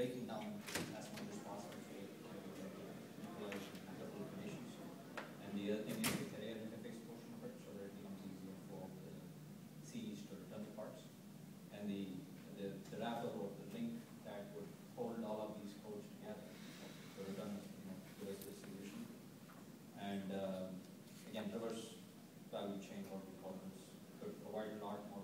breaking down as much as possible manipulation and the full conditions. And the other thing is the carrier interface portion of it, so that it becomes easier for the CEs to return the parts. And the, the, the wrapper or the link that would hold all of these codes together to return you know, to distribution. And um, again, reverse value chain or we call this could provide a lot more